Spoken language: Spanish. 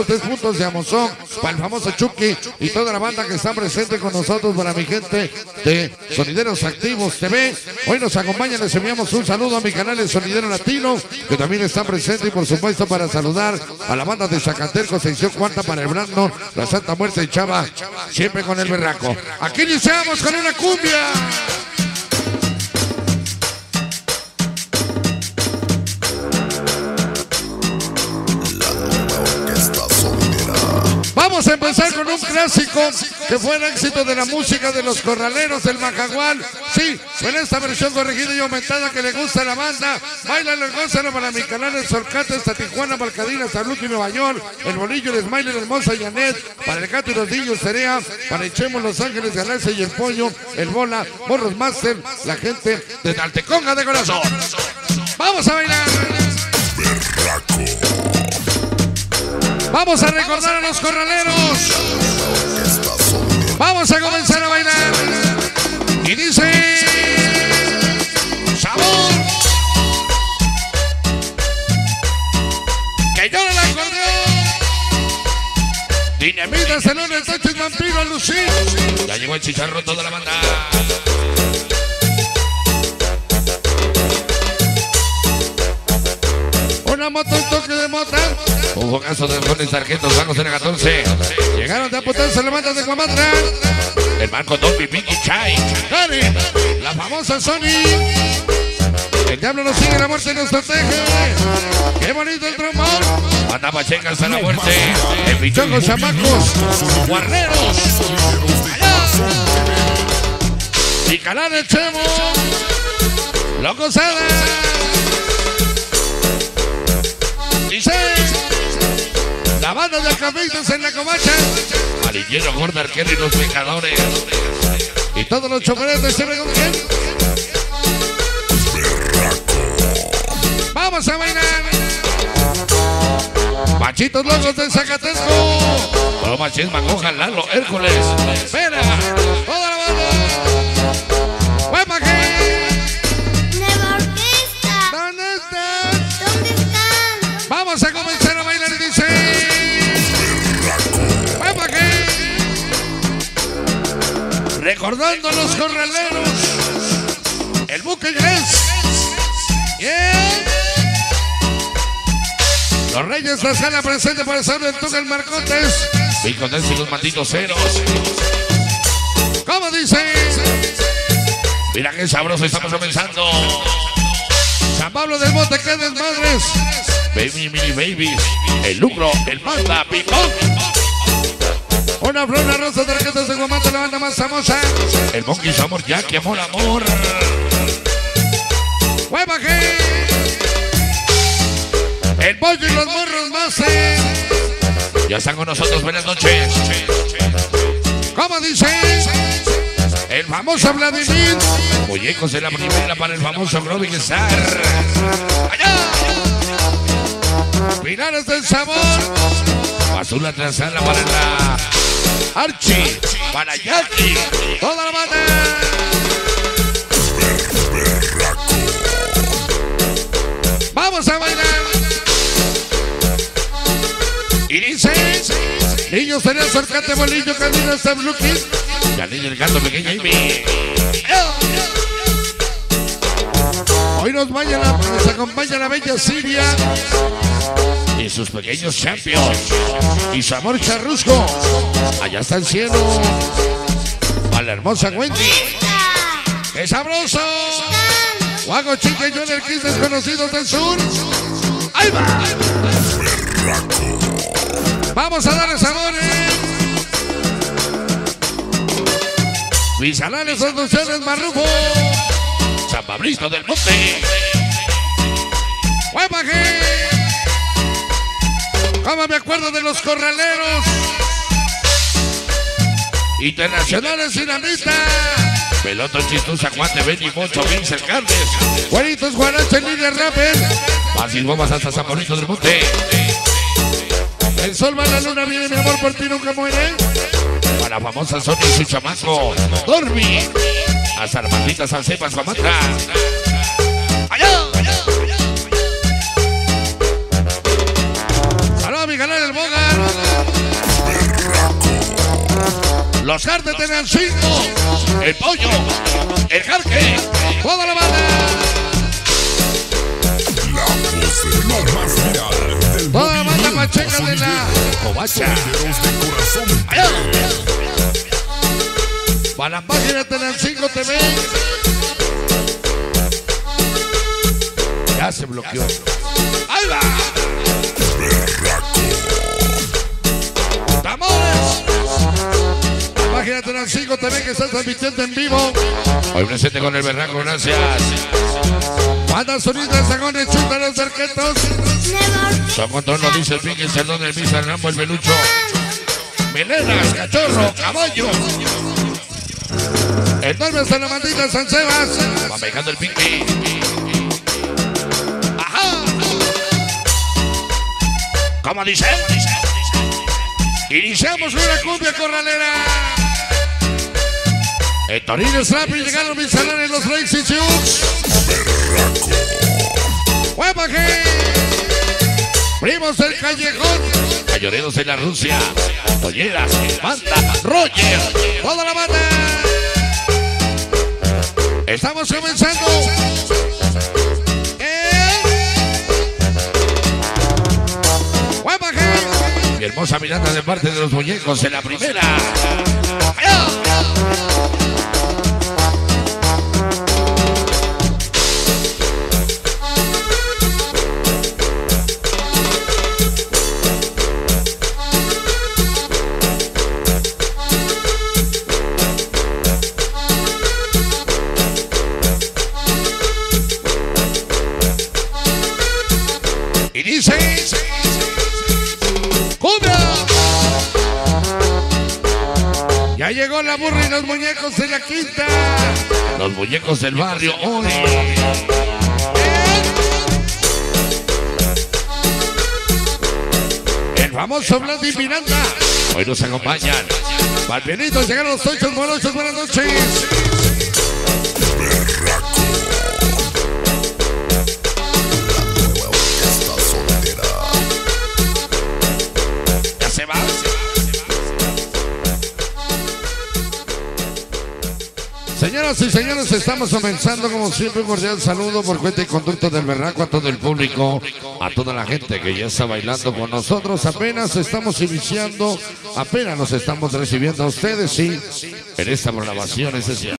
tres puntos de Amozón, para el famoso Chucky y toda la banda que está presente con nosotros, para mi gente de Sonideros Activos TV. Hoy nos acompaña, les enviamos un saludo a mi canal de Sonidero Latino, que también está presente y por supuesto para saludar a la banda de Zacateco, sección cuarta para el Brando, la Santa Muerte de Chava, siempre con el berraco. Aquí iniciamos con una cumbia. Vamos a empezar con un clásico que fue el éxito de la música de los corraleros del Majagual. Sí, en esta versión corregida y aumentada que le gusta a la banda. Bailalo, gózalo para mi canal de Solcate, hasta Tijuana, Balcadina, Salud y Nueva York. El bolillo de Smiley, hermosa Janet. Para el gato y los niños sería. Para Echemos Los Ángeles, Galaxia y el Pollo. El Bola, Morros Master. La gente de Dalteconga de corazón. Vamos a bailar. Vamos a recordar a los corraleros. Vamos a comenzar a bailar. Y dice. ¡Sabor! Que llora el acordeón. Dinamita, salón, el tacho y vampiro, Lucín. Ya llegó el chicharro toda la banda. Moto, un toque de mota. Un juegazo de Jones Sargentos, San José 14. Llegaron de apuntarse las bandas de Guamatra. El Marco Dolby, Vicky Chai. Gary, la famosa Sony. El diablo nos sigue, la muerte nos protege. Qué bonito el trombón. Banda Pacheca hasta la muerte. El pichón Chongos, chamacos, Guarneros. y canal el Chemo. Loco Sada. Banda de Capitos en la covacha. Marillero, Gorda, Arquero y los pecadores. Y todos los chocolates ven con quién. Vamos a bailar. Machitos locos de Zacatesco. Broma, Chisma, Lalo, Hércules. Espera. Recordando los corraleros. El buque inglés. Yeah. Los Reyes de la sala presente para el Tuca el Marcotes. Pico de y los malditos ceros. ¿Cómo dice? Mira qué sabroso estamos comenzando. San Pablo del Monte, que desmadres. Baby, mini babies. El lucro, el manda, pipón. Una flor, una rosa, tarjetas de Guamata, la banda más famosa. El monkey amor, ya que amor, amor. ¡Hueva que! El pollo y los morros más. eh. Ya están con nosotros, buenas noches. ¿Cómo dice? El famoso Vladimir. Muñecos de la primera para el famoso Globin Star. Pilares del sabor. Basura trasala para la Archie. Para Jackie. Toda la banda. Vamos a bailar. Y dice. Niños sería acercate bolillo, camina hasta Blue King. La niña el gato pequeño. Hoy nos, vaya la- nos acompaña la bella Siria Y sus pequeños champions. y su amor charrusco. Allá está el cielo. A la hermosa Wendy. ¡Qué sabroso! Guago Chica y John el Kiss desconocidos del sur. ¡Ahí va! Vamos a darle sabores. Misalales Producciones Marrufo. San Pablito del Monte. ¿Cómo me acuerdo de los corraleros? Internacionales Dinamita. Peloto chistosa, guante, Benny, Mocho, Vince, Cardes. Güeritos Guaracha en línea rapper. Fácil, bombas hasta San Pablito del Monte. El sol va la luna, viene mi amor por ti nunca muere. Para la famosa Sony y su chamaco. Dormi. Hasta Sancepas, Guamatra. ¡Allá! Los Cartes tenían cinco. El pollo. El jarque. Toda la banda. La la más viral del Toda la banda pacheca de la Covacha. De. Para la página tenían cinco TV. Ya se bloqueó. Ahí va. La página tenían cinco TV que está transmitiendo en vivo. Hoy presente con el berraco, gracias. Banda sonidas, zagones, chútaros, cerquetos. Son control nos dice el pique, el cerdón, el misa, el rambo, el pelucho. Melenas, cachorro, caballo. Enorme Salamandita San Sebas. Va pegando el pique. Ajá. ¿Cómo dice? Iniciamos una cumbia corralera. El Torino Slappy llegaron mis salones los Lazy Chooks. ¡Huepaje! Primos del callejón. Cayoneros de la Rusia. Tolleras, banda, Roger. Toda la banda. Estamos comenzando. Mi hermosa mirada de parte de los muñecos en la primera. Llegó la burra y los muñecos de la quinta. Los muñecos del barrio hoy. El famoso Vladi Miranda. Hoy nos acompañan. Malvienitos, llegaron los tochos morochos. Buenas noches. Y señores, estamos comenzando como siempre un cordial saludo por cuenta y conducto del Berraco a todo el público, a toda la gente que ya está bailando con nosotros. Apenas estamos iniciando, apenas nos estamos recibiendo a ustedes, sí, en esta programación especial.